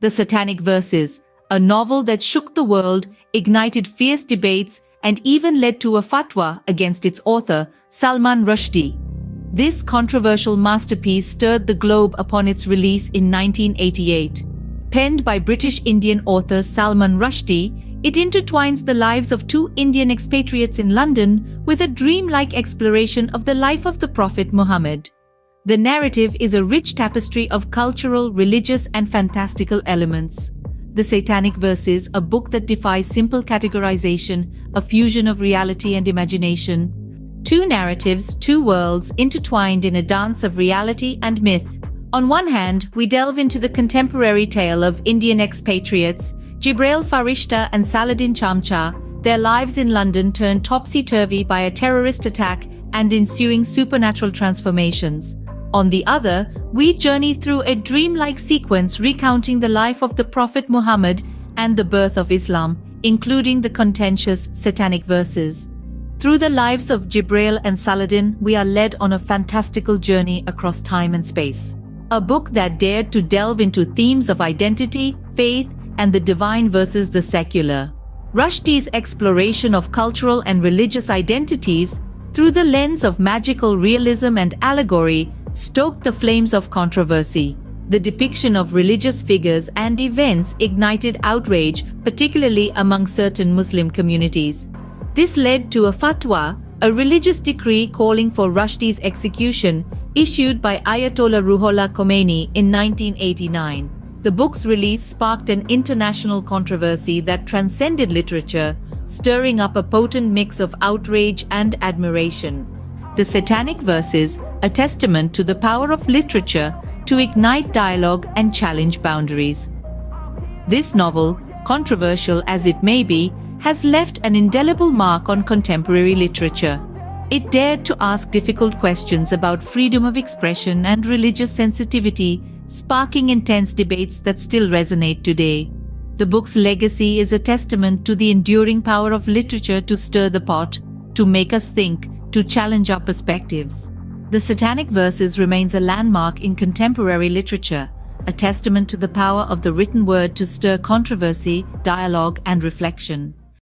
The Satanic Verses, a novel that shook the world, ignited fierce debates, and even led to a fatwa against its author, Salman Rushdie. This controversial masterpiece stirred the globe upon its release in 1988. Penned by British Indian author Salman Rushdie, it intertwines the lives of two Indian expatriates in London with a dreamlike exploration of the life of the Prophet Muhammad. The narrative is a rich tapestry of cultural, religious, and fantastical elements. The Satanic Verses, a book that defies simple categorization, a fusion of reality and imagination. Two narratives, two worlds, intertwined in a dance of reality and myth. On one hand, we delve into the contemporary tale of Indian expatriates, Gibreel Farishta and Saladin Chamcha, their lives in London turned topsy-turvy by a terrorist attack and ensuing supernatural transformations. On the other, we journey through a dreamlike sequence recounting the life of the Prophet Muhammad and the birth of Islam, including the contentious satanic verses. Through the lives of Gibreel and Saladin, we are led on a fantastical journey across time and space. A book that dared to delve into themes of identity, faith, and the divine versus the secular. Rushdie's exploration of cultural and religious identities through the lens of magical realism and allegory stoked the flames of controversy. The depiction of religious figures and events ignited outrage, particularly among certain Muslim communities. This led to a fatwa, a religious decree calling for Rushdie's execution, issued by Ayatollah Ruhollah Khomeini in 1989. The book's release sparked an international controversy that transcended literature, stirring up a potent mix of outrage and admiration. The Satanic Verses, a testament to the power of literature to ignite dialogue and challenge boundaries. This novel, controversial as it may be, has left an indelible mark on contemporary literature. It dared to ask difficult questions about freedom of expression and religious sensitivity sparking intense debates that still resonate today. The book's legacy is a testament to the enduring power of literature to stir the pot, to make us think, to challenge our perspectives. The Satanic Verses remains a landmark in contemporary literature, a testament to the power of the written word to stir controversy, dialogue, and reflection.